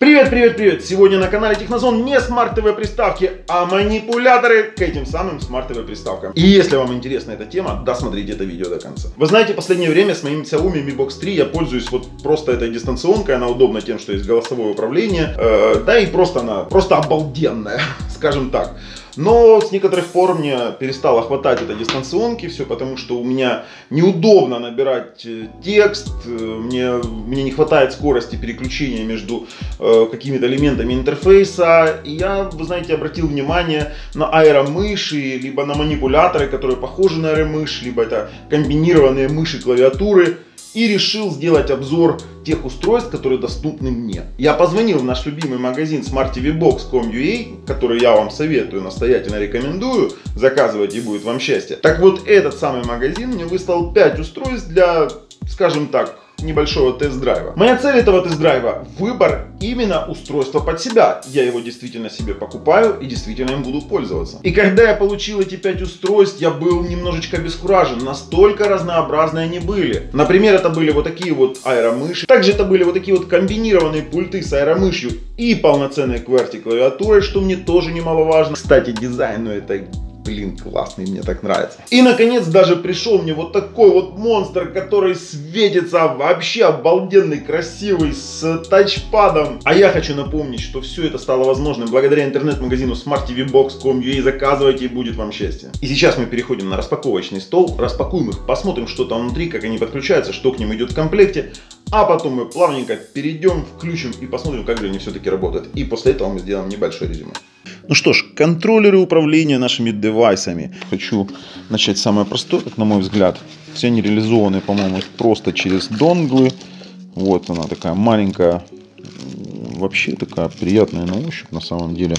Привет, привет, привет! Сегодня на канале Technozon не смарт-ТВ приставки, а манипуляторы к этим самым смарт-ТВ приставкам. И если вам интересна эта тема, досмотрите это видео до конца. Вы знаете, последнее время с моим Xiaomi Mi Box 3 я пользуюсь вот просто этой дистанционкой, она удобна тем, что есть голосовое управление, э, да и просто она, просто обалденная, скажем так. Но с некоторых пор мне перестало хватать этой дистанционки, все потому что у меня неудобно набирать э, текст, э, мне, мне не хватает скорости переключения между э, какими-то элементами интерфейса. И я, вы знаете, обратил внимание на аэромыши, либо на манипуляторы, которые похожи на аэромышь, либо это комбинированные мыши клавиатуры и решил сделать обзор тех устройств, которые доступны мне. Я позвонил в наш любимый магазин smarttvbox.com.ua, который я вам советую, настоятельно рекомендую, заказывайте и будет вам счастье. Так вот, этот самый магазин мне выставил 5 устройств для, скажем так, небольшого тест-драйва. Моя цель этого тест-драйва – выбор именно устройства под себя. Я его действительно себе покупаю и действительно им буду пользоваться. И когда я получил эти 5 устройств, я был немножечко обескуражен. Настолько разнообразные они были. Например, это были вот такие вот аэромыши. Также это были вот такие вот комбинированные пульты с аэромышью и полноценной QWERTY клавиатурой, что мне тоже немаловажно. Кстати, дизайн у этой блин, классный, мне так нравится. И, наконец, даже пришел мне вот такой вот монстр, который светится вообще обалденный, красивый, с тачпадом. А я хочу напомнить, что все это стало возможным благодаря интернет-магазину smarttvbox.com.ua. Заказывайте и будет вам счастье. И сейчас мы переходим на распаковочный стол, распакуем их, посмотрим, что там внутри, как они подключаются, что к ним идет в комплекте. А потом мы плавненько перейдем, включим и посмотрим, как же они все-таки работают. И после этого мы сделаем небольшое резюме. Ну что ж, контроллеры управления нашими девайсами. Хочу начать самое простое, как на мой взгляд. Все они реализованы, по-моему, просто через донглы. Вот она такая маленькая, вообще такая приятная на ощупь на самом деле.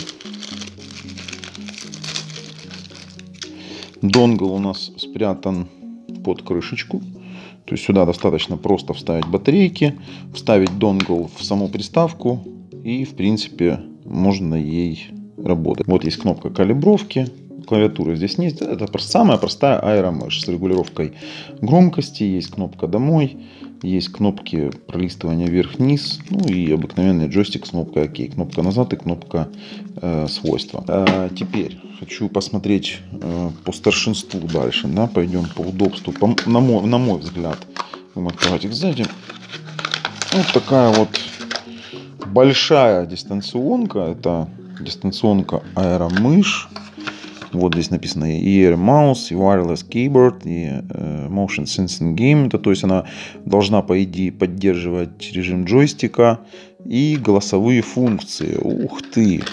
Донгл у нас спрятан под крышечку. То есть сюда достаточно просто вставить батарейки, вставить донгл в саму приставку и в принципе можно ей работать. Вот есть кнопка калибровки, клавиатуры здесь нет. Это самая простая аэромеш с регулировкой громкости. Есть кнопка «Домой», есть кнопки пролистывания вверх-вниз, ну и обыкновенный джойстик с кнопкой «Ок», кнопка «Назад» и кнопка э, «Свойства». А теперь хочу посмотреть э, по старшинству дальше. Да? Пойдем по удобству, по, на, мой, на мой взгляд. Будем открывать их сзади. Вот такая вот большая дистанционка. Это дистанционка аэромыш. Вот здесь написано и Air Mouse, и Wireless Keyboard, и э, Motion Sensing Game. Это, то есть она должна, по идее, поддерживать режим джойстика и голосовые функции. Ух ты!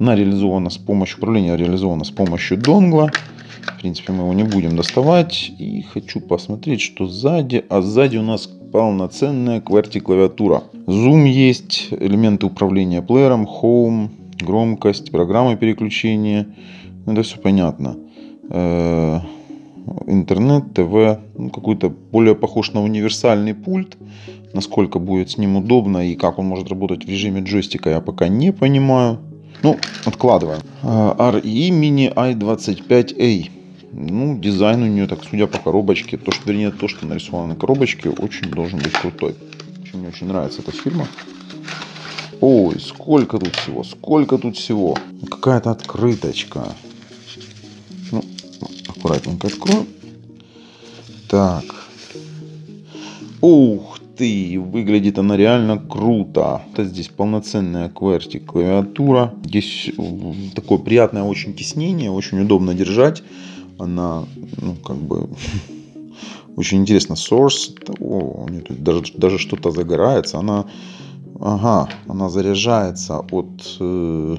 Она реализована с помощью управления, реализована с помощью донгла. В принципе, мы его не будем доставать. И хочу посмотреть, что сзади. А сзади у нас полноценная QWERTY клавиатура. Zoom есть, элементы управления плеером, Home, громкость, программы переключения. Это все понятно. Э, интернет, ТВ, ну, какой-то более похож на универсальный пульт. Насколько будет с ним удобно и как он может работать в режиме джойстика, я пока не понимаю. Ну, откладываем. Э, RE Mini i25A. Ну, дизайн у нее, так судя по коробочке, то, что, вернее, то, что нарисовано на коробочке, очень должен быть крутой. Очень, мне очень нравится эта фирма. Ой, сколько тут всего, сколько тут всего. Какая-то открыточка. Ну, аккуратненько открою. Так. Ух ты, выглядит она реально круто. Это здесь полноценная QWERTY клавиатура. Здесь такое приятное очень тиснение, очень удобно держать она, ну, как бы, очень интересно. Source, о, у даже, даже что-то загорается. Она, ага, она заряжается от э,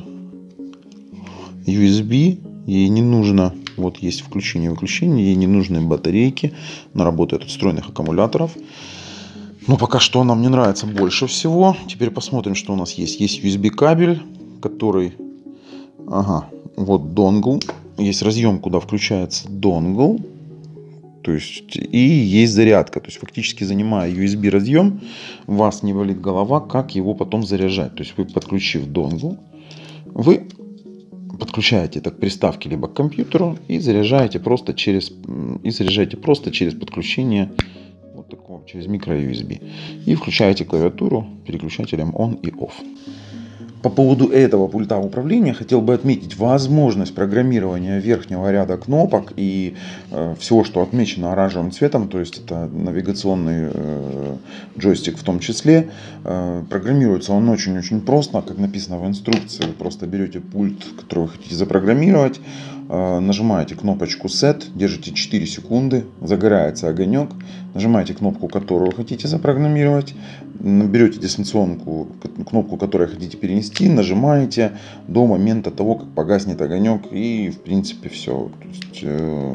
USB. Ей не нужно, вот есть включение выключение, ей не нужны батарейки. Она работает от встроенных аккумуляторов. Но пока что она мне нравится больше всего. Теперь посмотрим, что у нас есть. Есть USB кабель, который, ага, вот донгл есть разъем, куда включается донгл, то есть и есть зарядка. То есть фактически занимая USB разъем, у вас не болит голова, как его потом заряжать. То есть вы подключив донгл, вы подключаете это к приставке либо к компьютеру и заряжаете просто через и заряжаете просто через подключение вот такого, через микро USB. И включаете клавиатуру переключателем on и off. По поводу этого пульта управления хотел бы отметить возможность программирования верхнего ряда кнопок и э, всего, что отмечено оранжевым цветом, то есть это навигационный э, джойстик в том числе. Э, программируется он очень-очень просто, как написано в инструкции. Вы просто берете пульт, который вы хотите запрограммировать, э, нажимаете кнопочку Set, держите 4 секунды, загорается огонек, нажимаете кнопку, которую вы хотите запрограммировать, берете дистанционку, кнопку, которую хотите перенести, нажимаете до момента того, как погаснет огонек и в принципе все. То есть, э,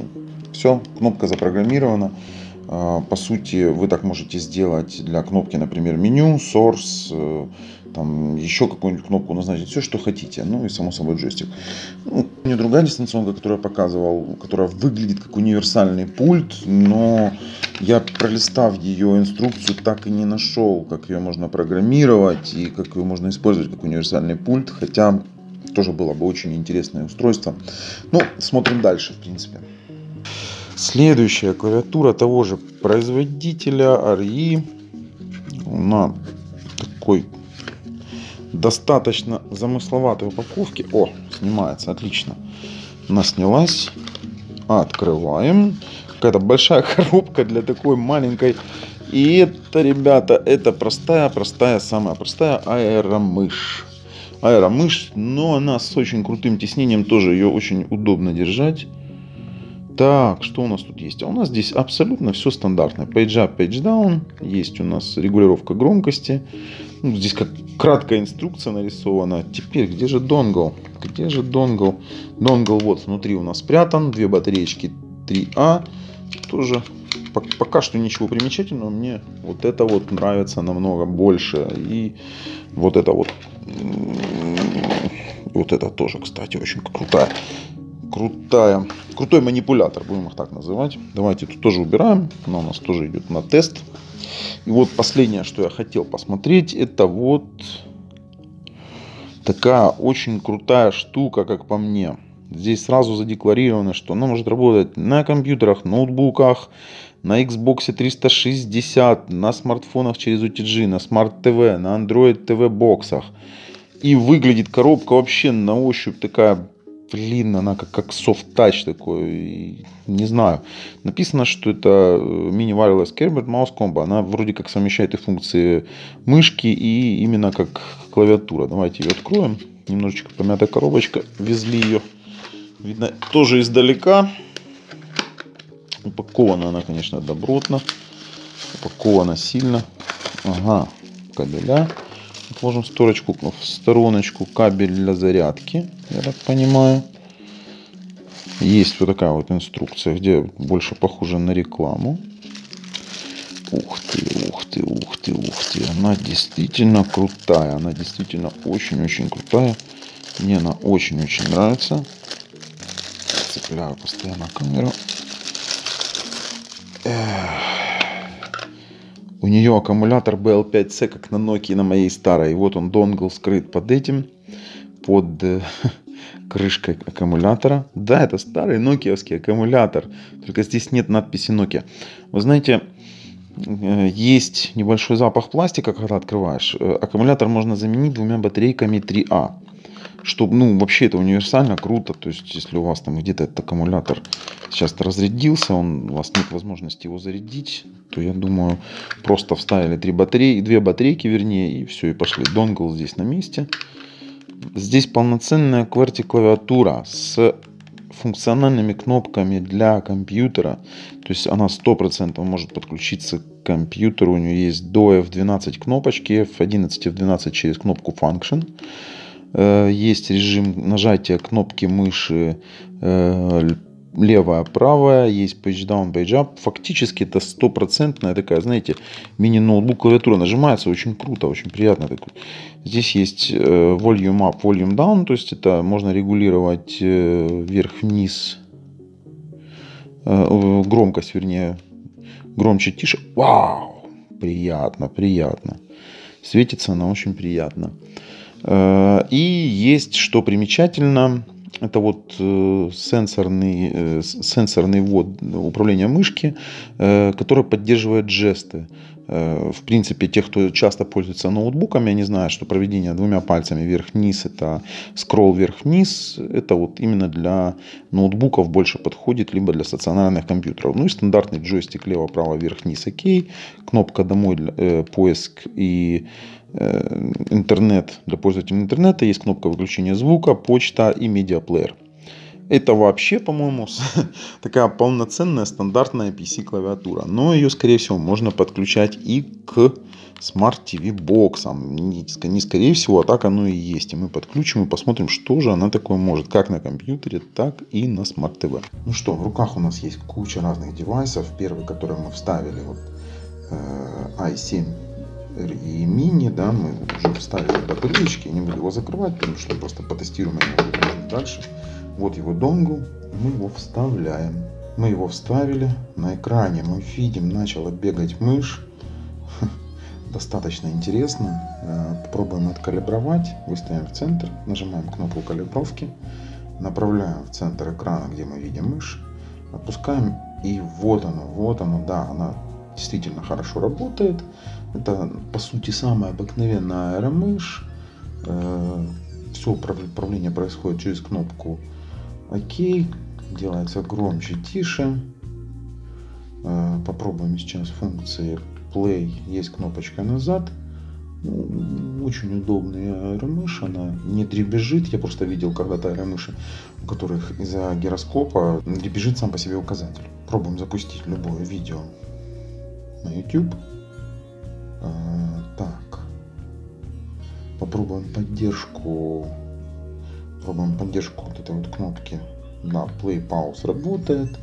все, кнопка запрограммирована. Э, по сути, вы так можете сделать для кнопки, например, меню, source, э, там еще какую-нибудь кнопку назначить, все, что хотите. Ну и само собой джойстик. Ну, меня другая дистанционка, которую я показывал, которая выглядит как универсальный пульт, но я пролистав ее инструкцию, так и не нашел, как ее можно программировать и как ее можно использовать как универсальный пульт, хотя тоже было бы очень интересное устройство. Ну, смотрим дальше, в принципе. Следующая клавиатура того же производителя RE на такой достаточно замысловатой упаковке. О, снимается, отлично. Она снялась. Открываем. Какая-то большая коробка для такой маленькой. И это, ребята, это простая, простая, самая простая аэромышь. Аэромышь, но она с очень крутым тиснением, тоже ее очень удобно держать. Так, что у нас тут есть? А у нас здесь абсолютно все стандартное. Page up, page down. Есть у нас регулировка громкости. Ну, здесь как краткая инструкция нарисована. Теперь, где же донгл? Где же донгл? Донгл вот внутри у нас спрятан. Две батареечки 3А. Тоже пока что ничего примечательного. Мне вот это вот нравится намного больше. И вот это вот. Вот это тоже, кстати, очень крутая крутая, крутой манипулятор, будем их так называть. Давайте тут тоже убираем, она у нас тоже идет на тест. И вот последнее, что я хотел посмотреть, это вот такая очень крутая штука, как по мне. Здесь сразу задекларировано, что она может работать на компьютерах, ноутбуках, на Xbox 360, на смартфонах через OTG, на Smart TV, на Android TV боксах. И выглядит коробка вообще на ощупь такая блин, она как, как soft-touch такой, не знаю. Написано, что это э, Mini Wireless Keyboard Mouse Combo. Она вроде как совмещает и функции мышки, и именно как клавиатура. Давайте ее откроем. Немножечко помятая коробочка. Везли ее, видно, тоже издалека. Упакована она, конечно, добротно. Упакована сильно. Ага, кабеля. Отложим сторочку, в стороночку кабель для зарядки, я так понимаю. Есть вот такая вот инструкция, где больше похоже на рекламу. Ух ты, ух ты, ух ты, ух ты. Она действительно крутая. Она действительно очень-очень крутая. Мне она очень-очень нравится. Цепляю постоянно камеру. Эх. У нее аккумулятор BL5C, как на Nokia на моей старой. Вот он, донгл скрыт под этим, под э, крышкой аккумулятора. Да, это старый нокиевский аккумулятор, только здесь нет надписи Nokia. Вы знаете, э, есть небольшой запах пластика, когда открываешь. Э, аккумулятор можно заменить двумя батарейками 3А что, ну, вообще это универсально, круто. То есть, если у вас там где-то этот аккумулятор сейчас разрядился, он, у вас нет возможности его зарядить, то я думаю, просто вставили три батареи, две батарейки, вернее, и все, и пошли. Донгл здесь на месте. Здесь полноценная QWERTY клавиатура с функциональными кнопками для компьютера. То есть она 100% может подключиться к компьютеру. У нее есть до F12 кнопочки, F11, F12 через кнопку Function. Э, есть режим нажатия кнопки мыши э, левая, правая, есть page down, page up. Фактически это стопроцентная такая, знаете, мини-ноутбук клавиатура нажимается, очень круто, очень приятно. Такой. Здесь есть э, volume up, volume down, то есть это можно регулировать вверх-вниз, громкость, вернее, громче, тише. Вау, приятно, приятно. Светится она очень приятно. Э, и есть, что примечательно, Это вот э, сенсорный, э, сенсорный ввод управления мышки, который поддерживает жесты. В принципе, те, кто часто пользуется ноутбуками, они знают, что проведение двумя пальцами вверх-вниз, это скролл вверх-вниз, это вот именно для ноутбуков больше подходит, либо для стационарных компьютеров. Ну и стандартный джойстик лево-право вверх-вниз, окей, кнопка домой, поиск и интернет для пользователей интернета, есть кнопка выключения звука, почта и медиаплеер. Это вообще, по-моему, такая полноценная стандартная PC-клавиатура. Но ее, скорее всего, можно подключать и к Smart TV боксам. Не, скорее всего, а так оно и есть. И мы подключим и посмотрим, что же она такое может. Как на компьютере, так и на Smart TV. Ну что, в руках у нас есть куча разных девайсов. Первый, который мы вставили, вот э, i7 и мини, да, мы уже вставили батареечки, не буду его закрывать, потому что просто потестируем его дальше. Вот его донгл, мы его вставляем. Мы его вставили, на экране мы видим, начала бегать мышь. Достаточно интересно. Э, попробуем откалибровать. Выставим в центр, нажимаем кнопку калибровки, направляем в центр экрана, где мы видим мышь, опускаем и вот оно, вот оно, да, она действительно хорошо работает. Это, по сути, самая обыкновенная аэромышь. Э, Все управление происходит через кнопку ОК. Делается громче, тише. Э, попробуем сейчас функции Play. Есть кнопочка назад. Ну, очень удобная аэромышь, она не дребезжит. Я просто видел когда-то аэромыши, у которых из-за гироскопа дребезжит сам по себе указатель. Пробуем запустить любое видео на YouTube. А, так. Попробуем поддержку. Пробуем поддержку вот этой вот кнопки. Да, play pause работает.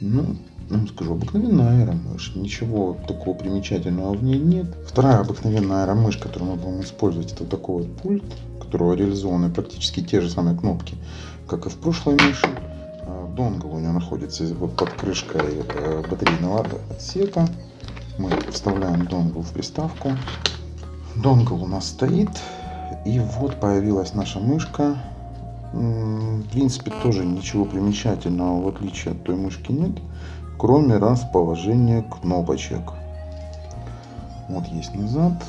Ну, ну, скажу, обыкновенная аэромышь. Ничего такого примечательного в ней нет. Вторая обыкновенная аэромышь, которую мы будем использовать, это такой вот пульт, которого реализованы практически те же самые кнопки, как и в прошлой мыши. Донгл у него находится вот под крышкой э, батарейного отсека. Мы вставляем донгл в приставку. Донгл у нас стоит. И вот появилась наша мышка. В принципе, тоже ничего примечательного, в отличие от той мышки, нет. Кроме расположения кнопочек. Вот есть назад,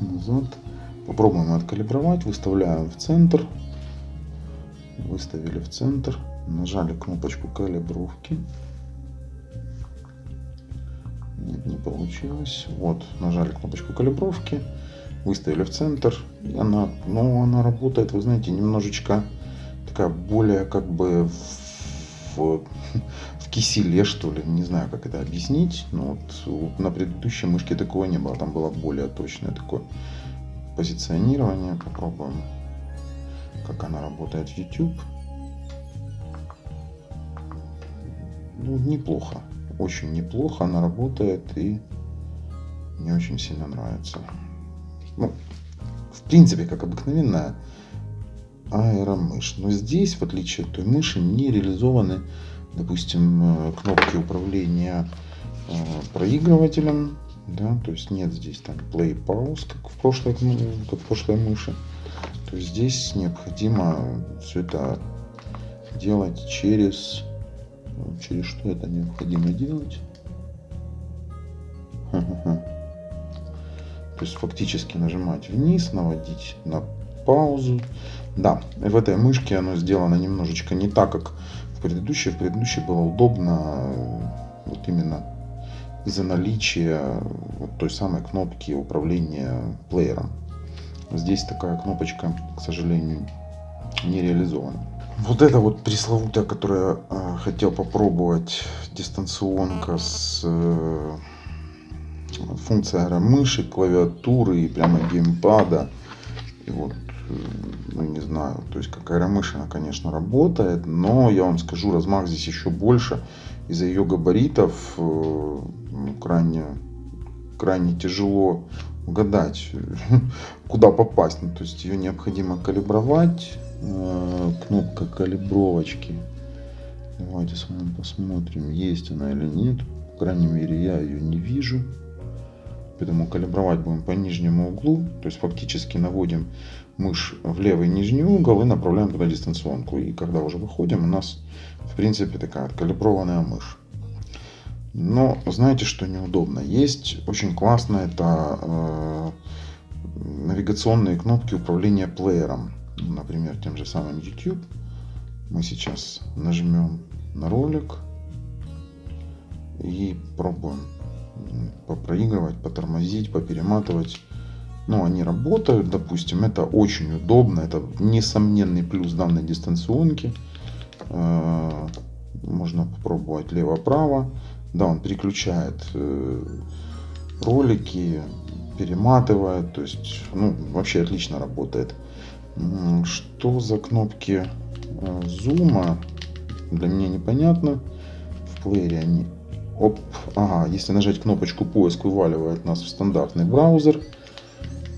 назад. Попробуем откалибровать. Выставляем в центр. Выставили в центр. Нажали кнопочку калибровки. Нет, не получилось. Вот, нажали кнопочку калибровки, выставили в центр. И она, ну, она работает, вы знаете, немножечко такая более как бы в, в киселе, что ли. Не знаю, как это объяснить. Но вот на предыдущей мышке такого не было. Там было более точное такое позиционирование. Попробуем, как она работает в YouTube. Ну, неплохо очень неплохо, она работает и мне очень сильно нравится. Ну, в принципе, как обыкновенная аэромышь. Но здесь, в отличие от той мыши, не реализованы, допустим, э, кнопки управления э, проигрывателем. Да, то есть нет здесь там play pause, как в прошлой, как в прошлой мыши. То есть здесь необходимо все это делать через через что это необходимо делать. То есть фактически нажимать вниз, наводить на паузу. Да, в этой мышке оно сделано немножечко не так, как в предыдущей. В предыдущей было удобно вот именно из-за наличия вот той самой кнопки управления плеером. Здесь такая кнопочка, к сожалению, не реализована. Вот это вот пресловутая, которая э, хотел попробовать дистанционка с э, функцией мыши, клавиатуры и прямо геймпада. И вот, э, ну не знаю, то есть как аэромышь она, конечно, работает, но я вам скажу, размах здесь еще больше. Из-за ее габаритов э, ну, крайне, крайне тяжело угадать, куда попасть. Ну, то есть ее необходимо калибровать кнопка калибровочки. Давайте с вами посмотрим, есть она или нет. По крайней мере, я ее не вижу. поэтому калибровать будем по нижнему углу, то есть фактически наводим мышь в левый нижний угол и направляем туда дистанционку. И когда уже выходим, у нас в принципе такая калиброванная мышь. Но знаете, что неудобно? Есть очень классно это э, навигационные кнопки управления плеером. Например, тем же самым YouTube. Мы сейчас нажмем на ролик и пробуем попроигрывать, потормозить, поперематывать. Ну, они работают, допустим, это очень удобно, это несомненный плюс данной дистанционки. Э, можно попробовать лево-право. Да, он переключает э, ролики, перематывает, то есть, ну, вообще отлично работает. Что за кнопки э, зума, для меня непонятно. В плеере они Оп, ага, если нажать кнопочку поиск, вываливает нас в стандартный браузер.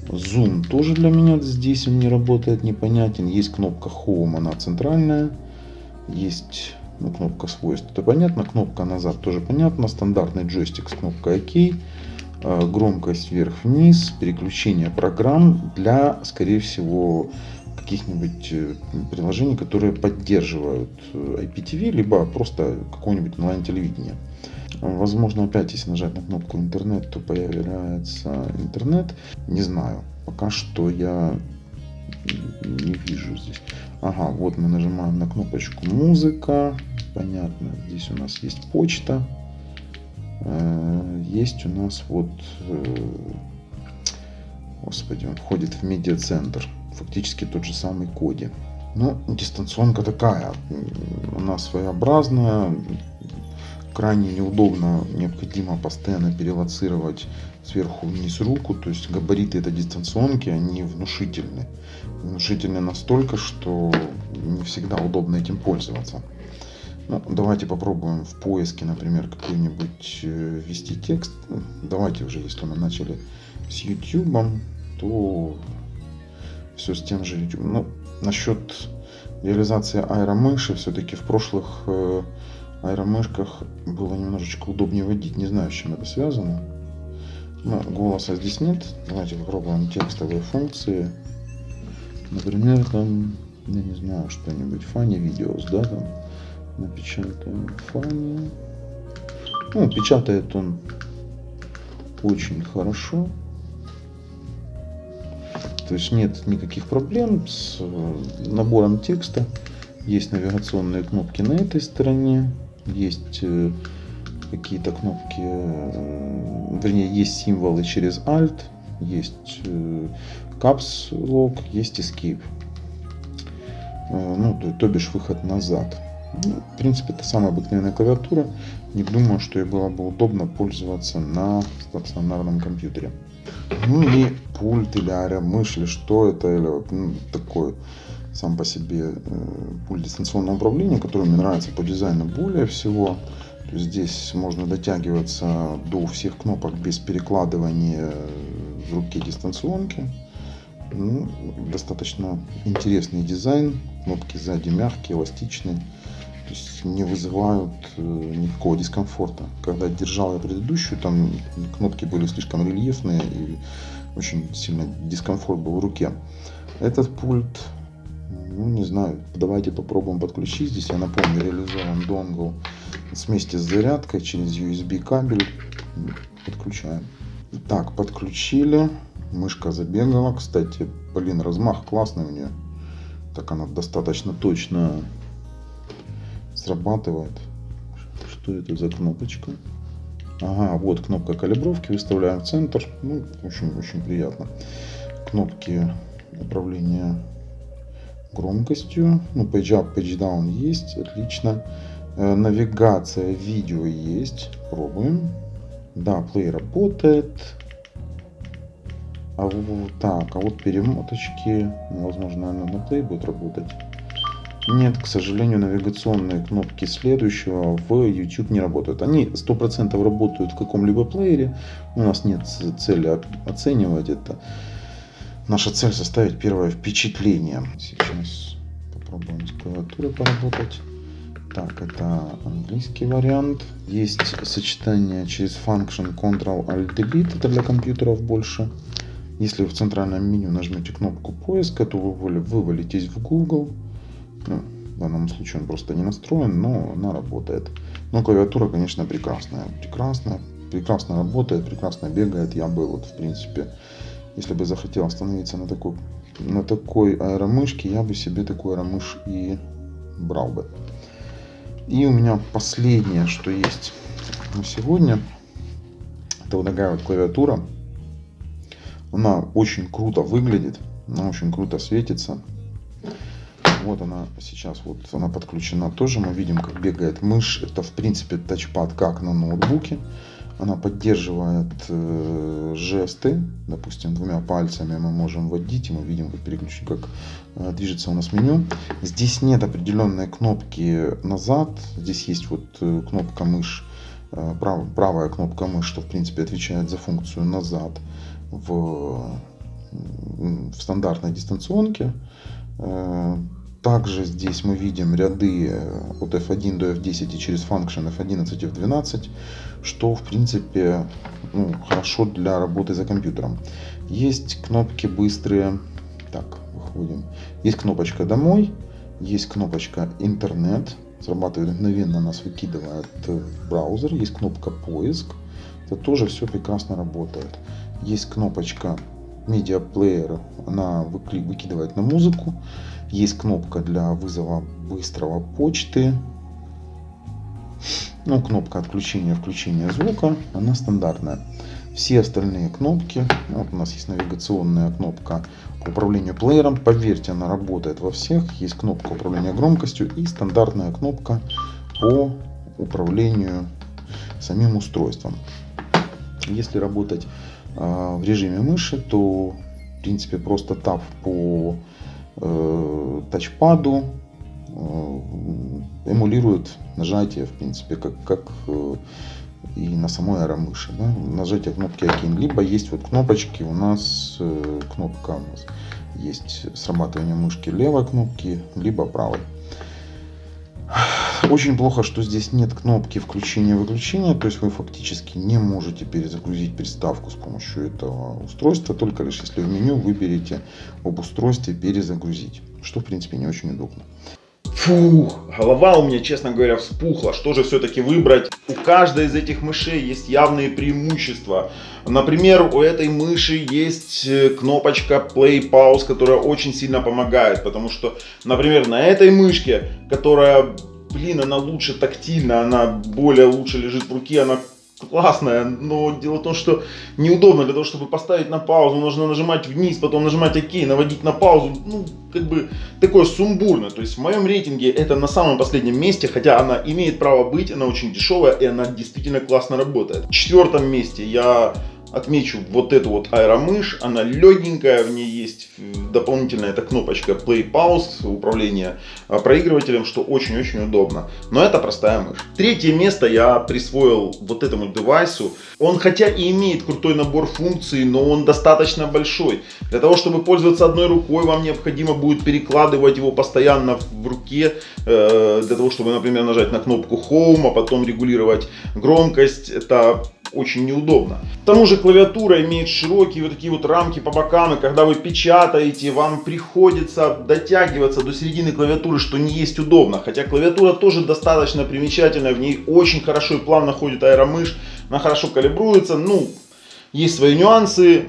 Zoom тоже для меня здесь он не работает, непонятен. Есть кнопка Home, она центральная. Есть ну, кнопка свойств, это понятно. Кнопка назад тоже понятно. Стандартный джойстик с кнопкой ОК. А, громкость вверх-вниз. Переключение программ для, скорее всего, каких-нибудь э, приложений, которые поддерживают э, IPTV, либо просто какое-нибудь онлайн-телевидение. Возможно, опять, если нажать на кнопку интернет, то появляется интернет. Не знаю. Пока что я не вижу здесь. Ага, вот мы нажимаем на кнопочку музыка. Понятно, здесь у нас есть почта. Э, есть у нас вот... Э, господи, он входит в медиацентр. Фактически тот же самый коди. Ну, дистанционка такая. Она своеобразная крайне неудобно, необходимо постоянно перелоцировать сверху вниз руку, то есть габариты этой дистанционки, они внушительны. Внушительны настолько, что не всегда удобно этим пользоваться. Ну, давайте попробуем в поиске, например, какой-нибудь э, ввести текст. Ну, давайте уже, если мы начали с YouTube, то все с тем же YouTube. Ну, насчет реализации аэромыши, все-таки в прошлых аэромышках было немножечко удобнее водить. Не знаю, с чем это связано. Но голоса здесь нет. Давайте попробуем текстовые функции. Например, там, я не знаю, что-нибудь фани видеос, да, там напечатаем фани. Ну, печатает он очень хорошо. То есть нет никаких проблем с э, набором текста. Есть навигационные кнопки на этой стороне есть э, какие-то кнопки, э, вернее, есть символы через Alt, есть Caps Lock, есть Escape. Ну, то, то бишь выход назад. Ну, в принципе, это самая обыкновенная клавиатура. Не думаю, что ей было бы удобно пользоваться на стационарном компьютере. Ну и пульт или аэромышь, или что это, или вот ну, такой сам по себе э, пульт дистанционного управления, который мне нравится по дизайну более всего. То есть здесь можно дотягиваться до всех кнопок без перекладывания в руке дистанционки. Ну, достаточно интересный дизайн. Кнопки сзади мягкие, эластичные. То есть не вызывают э, никакого дискомфорта. Когда держал я предыдущую, там кнопки были слишком рельефные и очень сильно дискомфорт был в руке. Этот пульт ну, не знаю, давайте попробуем подключить. Здесь, я напомню, реализован донгл вместе с зарядкой через USB кабель. Подключаем. Так, подключили. Мышка забегала. Кстати, блин, размах классный у нее. Так она достаточно точно срабатывает. Что это за кнопочка? Ага, вот кнопка калибровки. Выставляем в центр. Ну, очень-очень приятно. Кнопки управления громкостью. Ну, page up, page down есть, отлично. Э, навигация видео есть. Пробуем. Да, плей работает. А вот так, а вот перемоточки, возможно, наверное, на плей будет работать. Нет, к сожалению, навигационные кнопки следующего в YouTube не работают. Они 100% работают в каком-либо плеере. У нас нет цели оценивать это. Наша цель составить первое впечатление. Сейчас попробуем с клавиатурой поработать. Так, это английский вариант. Есть сочетание через Function Ctrl-Alt-Delete, это для компьютеров больше. Если в центральном меню нажмете кнопку поиска, то вы вывалитесь в Google. Ну, в данном случае он просто не настроен, но она работает. Но клавиатура, конечно, прекрасная. Прекрасная, прекрасно работает, прекрасно бегает. Я был, вот, в принципе, если бы захотел остановиться на такой, на такой аэромышке, я бы себе такой аэромыш и брал бы. И у меня последнее, что есть на сегодня, это вот такая вот клавиатура. Она очень круто выглядит, она очень круто светится. Вот она сейчас, вот она подключена тоже. Мы видим, как бегает мышь. Это, в принципе, тачпад, как на ноутбуке. Она поддерживает э, жесты. Допустим, двумя пальцами мы можем вводить, и мы видим, как переключить, как э, движется у нас меню. Здесь нет определенной кнопки назад. Здесь есть вот э, кнопка мышь, э, прав, правая кнопка мышь, что, в принципе, отвечает за функцию назад в, в стандартной дистанционке. Э, также здесь мы видим ряды э, от F1 до F10 и через function F11 и F12, что в принципе ну, хорошо для работы за компьютером. Есть кнопки быстрые. Так, выходим. Есть кнопочка домой, есть кнопочка интернет. Срабатывает мгновенно, нас выкидывает браузер. Есть кнопка поиск. Это тоже все прекрасно работает. Есть кнопочка медиаплеер, она выкидывает на музыку. Есть кнопка для вызова быстрого почты. Ну, кнопка отключения включения звука, она стандартная. Все остальные кнопки, вот у нас есть навигационная кнопка к управлению плеером, поверьте, она работает во всех. Есть кнопка управления громкостью и стандартная кнопка по управлению самим устройством. Если работать э, в режиме мыши, то в принципе просто тап по тачпаду э, эмулирует нажатие, в принципе, как, как э, и на самой аэромыши. Да? Нажатие кнопки Акин. Либо есть вот кнопочки, у нас кнопка у нас есть срабатывание мышки левой кнопки, либо правой. Очень плохо, что здесь нет кнопки включения-выключения, то есть вы фактически не можете перезагрузить приставку с помощью этого устройства, только лишь если в меню выберете об устройстве перезагрузить, что в принципе не очень удобно. Фух, голова у меня, честно говоря, вспухла. Что же все-таки выбрать? У каждой из этих мышей есть явные преимущества. Например, у этой мыши есть э, кнопочка Play Pause, которая очень сильно помогает. Потому что, например, на этой мышке, которая блин, она лучше тактильно, она более лучше лежит в руке, она классная, но дело в том, что неудобно для того, чтобы поставить на паузу, нужно нажимать вниз, потом нажимать ОК, наводить на паузу, ну, как бы такое сумбурно. То есть в моем рейтинге это на самом последнем месте, хотя она имеет право быть, она очень дешевая и она действительно классно работает. В четвертом месте я Отмечу вот эту вот аэромышь, она легенькая, в ней есть дополнительная эта кнопочка Play Pause, управление а, проигрывателем, что очень-очень удобно. Но это простая мышь. Третье место я присвоил вот этому девайсу. Он хотя и имеет крутой набор функций, но он достаточно большой. Для того, чтобы пользоваться одной рукой, вам необходимо будет перекладывать его постоянно в руке, э, для того, чтобы, например, нажать на кнопку Home, а потом регулировать громкость. Это очень неудобно. К тому же клавиатура имеет широкие вот такие вот рамки по бокам, и когда вы печатаете, вам приходится дотягиваться до середины клавиатуры, что не есть удобно. Хотя клавиатура тоже достаточно примечательная, в ней очень хорошо и плавно ходит аэромышь, она хорошо калибруется, ну, есть свои нюансы,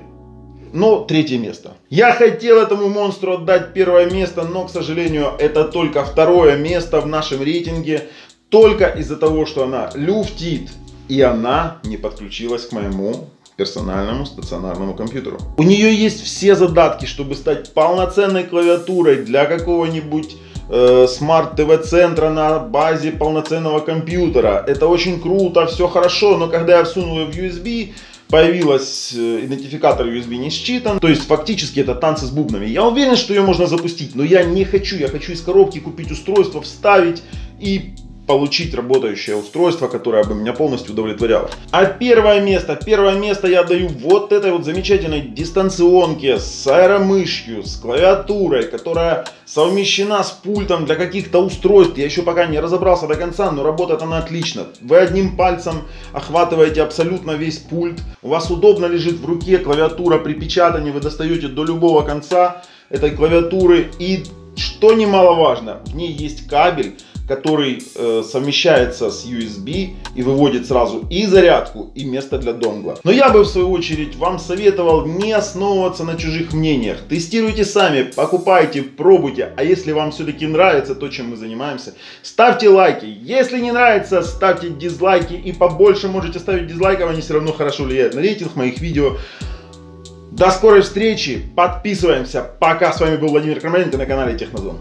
но третье место. Я хотел этому монстру отдать первое место, но, к сожалению, это только второе место в нашем рейтинге. Только из-за того, что она люфтит и она не подключилась к моему персональному стационарному компьютеру. У нее есть все задатки, чтобы стать полноценной клавиатурой для какого-нибудь э, смарт ТВ центра на базе полноценного компьютера. Это очень круто, все хорошо, но когда я всунул ее в USB, появилась э, идентификатор USB не считан, то есть фактически это танцы с бубнами. Я уверен, что ее можно запустить, но я не хочу, я хочу из коробки купить устройство, вставить и получить работающее устройство, которое бы меня полностью удовлетворяло. А первое место, первое место я даю вот этой вот замечательной дистанционке с аэромышью, с клавиатурой, которая совмещена с пультом для каких-то устройств. Я еще пока не разобрался до конца, но работает она отлично. Вы одним пальцем охватываете абсолютно весь пульт. У вас удобно лежит в руке клавиатура при печатании, вы достаете до любого конца этой клавиатуры. И что немаловажно, в ней есть кабель, который э, совмещается с USB и выводит сразу и зарядку, и место для донгла. Но я бы в свою очередь вам советовал не основываться на чужих мнениях. Тестируйте сами, покупайте, пробуйте. А если вам все-таки нравится то, чем мы занимаемся, ставьте лайки. Если не нравится, ставьте дизлайки. И побольше можете ставить дизлайков, они все равно хорошо влияют на рейтинг моих видео. До скорой встречи, подписываемся. Пока, с вами был Владимир Крамоленко на канале Технозон.